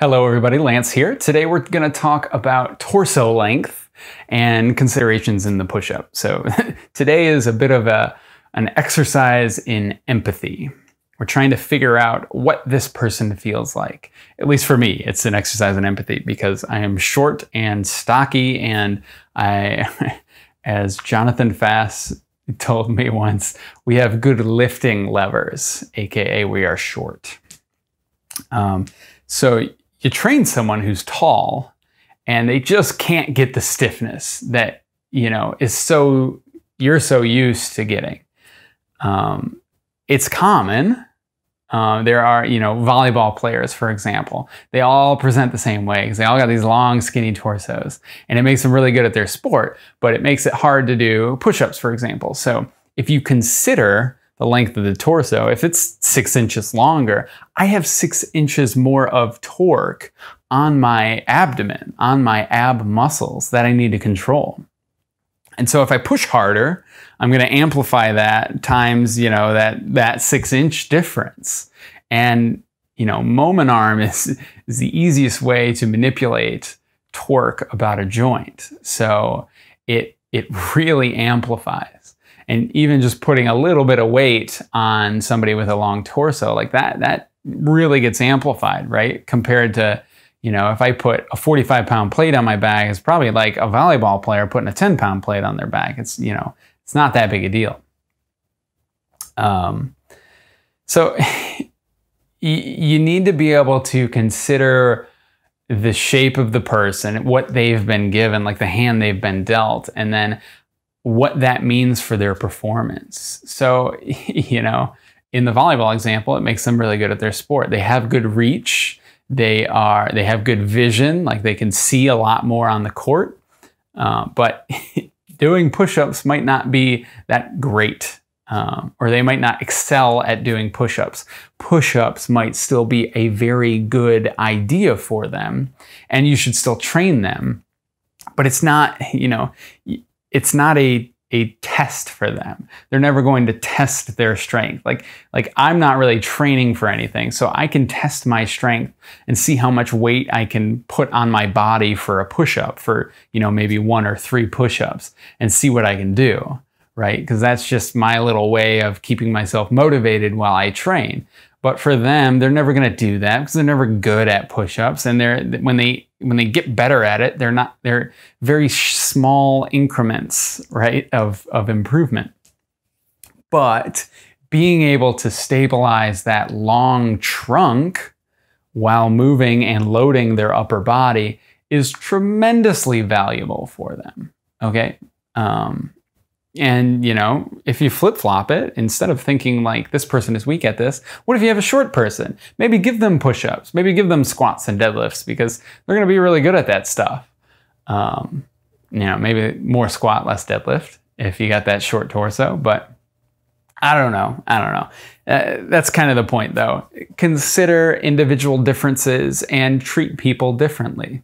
Hello everybody, Lance here. Today we're going to talk about torso length and considerations in the push-up. So today is a bit of a, an exercise in empathy. We're trying to figure out what this person feels like. At least for me, it's an exercise in empathy because I am short and stocky and I, as Jonathan Fass told me once, we have good lifting levers, AKA we are short. Um, so you train someone who's tall and they just can't get the stiffness that you know is so you're so used to getting. Um, it's common. Uh, there are you know volleyball players for example they all present the same way because they all got these long skinny torsos and it makes them really good at their sport but it makes it hard to do push-ups for example. So if you consider the length of the torso, if it's six inches longer, I have six inches more of torque on my abdomen, on my ab muscles that I need to control. And so if I push harder, I'm going to amplify that times, you know, that, that six inch difference. And, you know, moment arm is, is the easiest way to manipulate torque about a joint. So it, it really amplifies and even just putting a little bit of weight on somebody with a long torso like that that really gets amplified right? Compared to you know if i put a 45 pound plate on my back it's probably like a volleyball player putting a 10 pound plate on their back. It's you know it's not that big a deal. Um, so you need to be able to consider the shape of the person, what they've been given, like the hand they've been dealt, and then what that means for their performance. So, you know, in the volleyball example, it makes them really good at their sport. They have good reach. They are they have good vision, like they can see a lot more on the court. Uh, but doing push-ups might not be that great, um, or they might not excel at doing push-ups. Push-ups might still be a very good idea for them, and you should still train them. But it's not, you know, it's not a a test for them. They're never going to test their strength. Like like I'm not really training for anything, so I can test my strength and see how much weight I can put on my body for a push-up for, you know, maybe one or three push-ups and see what I can do, right? Because that's just my little way of keeping myself motivated while I train. But for them, they're never going to do that because they're never good at push-ups and they're when they when they get better at it, they're not they're very small increments, right, of of improvement. But being able to stabilize that long trunk while moving and loading their upper body is tremendously valuable for them. Okay. Um, and, you know, if you flip flop it, instead of thinking like this person is weak at this, what if you have a short person? Maybe give them push ups, maybe give them squats and deadlifts because they're going to be really good at that stuff. Um, you know, maybe more squat, less deadlift if you got that short torso, but I don't know. I don't know. Uh, that's kind of the point though. Consider individual differences and treat people differently.